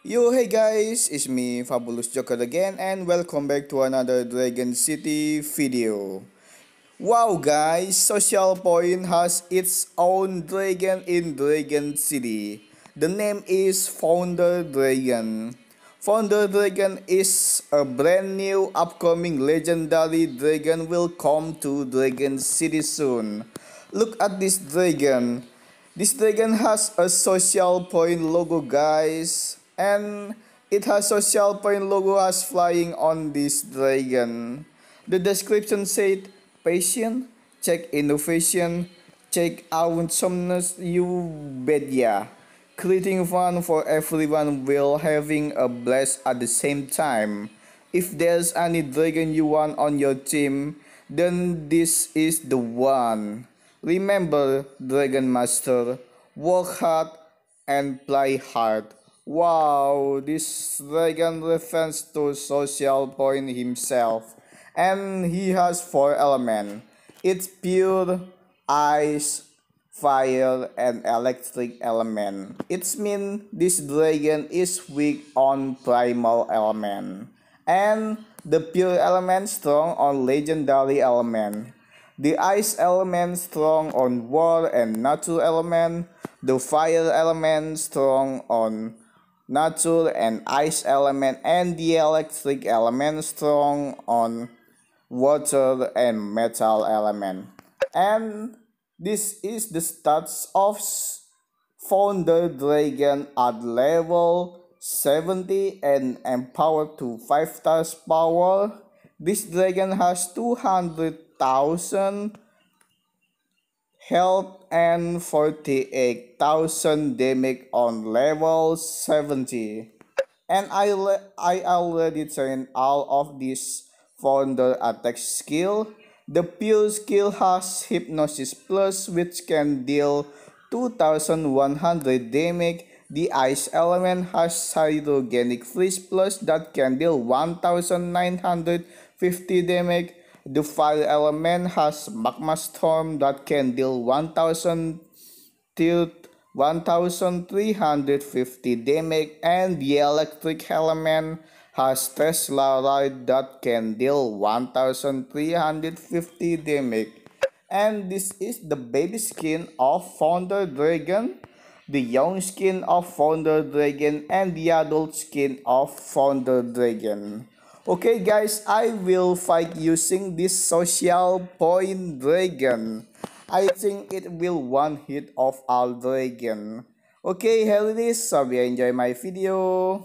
Yo, hey guys, it's me Fabulous Joker again, and welcome back to another Dragon City video. Wow, guys, Social Point has its own dragon in Dragon City. The name is Founder Dragon. Founder Dragon is a brand new upcoming legendary dragon will come to Dragon City soon. Look at this dragon. This dragon has a social point logo guys and it has social point logo as flying on this dragon. The description said patient, check innovation, check awesomeness you bet ya. Creating fun for everyone while having a blast at the same time. If there's any dragon you want on your team, then this is the one. Remember, Dragon Master, work hard and play hard. Wow, this dragon refers to Social Point himself, and he has four elements. It's pure, ice, fire, and electric element. It's mean this dragon is weak on primal element, and the pure element strong on legendary element. The ice element strong on war and natural element. The fire element strong on natural and ice element and the electric element strong on water and metal element. And this is the stats of Founder Dragon at level 70 and empowered to 5 stars power. This dragon has 200 health and 48,000 damage on level 70 and I, I already trained all of these founder attack skill. The pure skill has hypnosis plus which can deal 2100 damage. The ice element has hydrogenic freeze plus that can deal 1950 damage the fire element has magma storm that can deal 1000 till 1350 damage and the electric element has Tesla ride that can deal 1350 damage. And this is the baby skin of Founder Dragon, the young skin of Founder Dragon, and the adult skin of Founder Dragon. Okay guys, I will fight using this social point dragon. I think it will one hit of all dragon. Okay, here it is. So you enjoy my video.